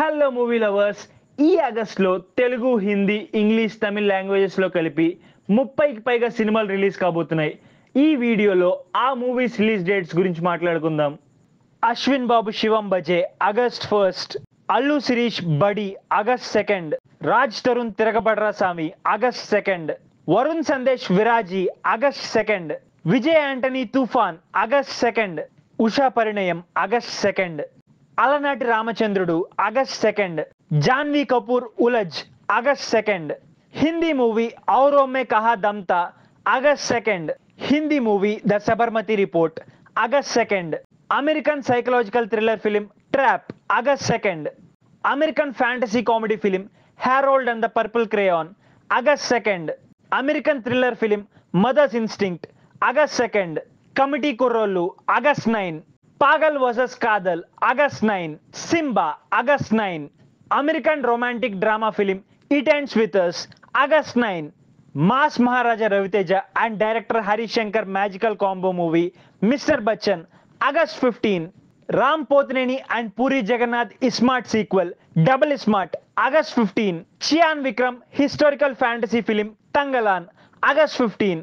Hello movie lovers ఈ ఆగస్ట్లో Telugu Hindi English Tamil లాంగ్వేజెస్లో కలిపి ముప్పైకి పైగా సినిమాలు రిలీజ్ కాబోతున్నాయి. ఈ వీడియోలో ఆ మూవీస్ రిలీజ్ డేట్స్ గురించి మాట్లాడుకుందాం. Ashwin Babu Shivam Bhaje August first. అల్లు శిరీష్ బడి August second. Raj Tarun Tiragabadara Saami August second. Varun Sandesh Viraaji August second. Vijay Antony Toofan August second. Usha Parinayam August second. అలనాటి Ramachandrudu August second Janhvi Kapoor Ulajh August second Hindi movie Auron Mein కహా దమ్తా August second Hindi movie the Sabarmati report August second American psychological thriller film trap August second American fantasy comedy film హ్యారోల్డ్ and the purple crayon August second American thriller film mothers instinct August second committee Kurrollu August nine Pagal versus Kadhal August nine Simba August nine American romantic drama film it ends with us August nine mass Maharaja Raviteja and director Harishankar magical combo movie mister Bachchan August fifteen Ram Pothineni and Puri Jagannadh iSmart sequel double smart August fifteen Chiyaan Vikram historical fantasy film Thangalaan August fifteen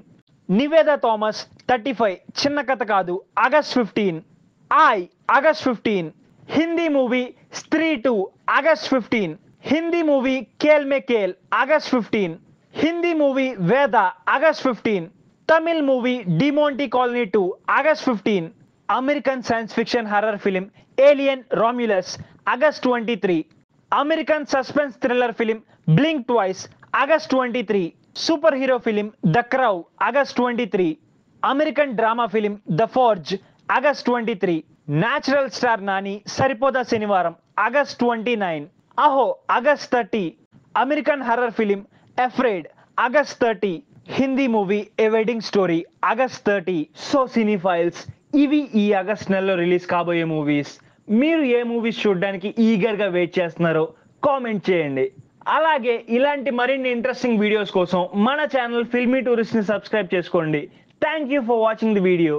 Nivetha Thomas thirty five చిన్న కథ కాదు August fifteen I, August 15. Hindi movie Stree 2, August 15. Hindi movie Kel Me Kel, August 15. Hindi movie Veda, August 15. Tamil movie Demonte Colony 2, August 15. American science fiction horror film Alien Romulus, August 23. American suspense thriller film Blink Twice, August 23. Superhero film The Crow, August 23. American drama film The Forge, August twenty three. Natural star Nani Saripodhaa Sanivaaram. August twenty nine. అహో August thirty. American horror film afraid. August thirty. Hindi movie a wedding story August thirty. So cine files ఇవి ఈ August నెలలో release కాబోయే movies. మీరు ఏ movies చూడడానికి ఈగర్గా wait చేస్తున్నారో comment చేయండి. అలాగే ఇలాంటి మరిన్ని ఇంట్రెస్టింగ్ వీడియోస్ కోసం మన ఛానల్ ఫిల్మీ టూరిస్ట్ని సబ్స్క్రైబ్ చేసుకోండి. Thank you for watching the video.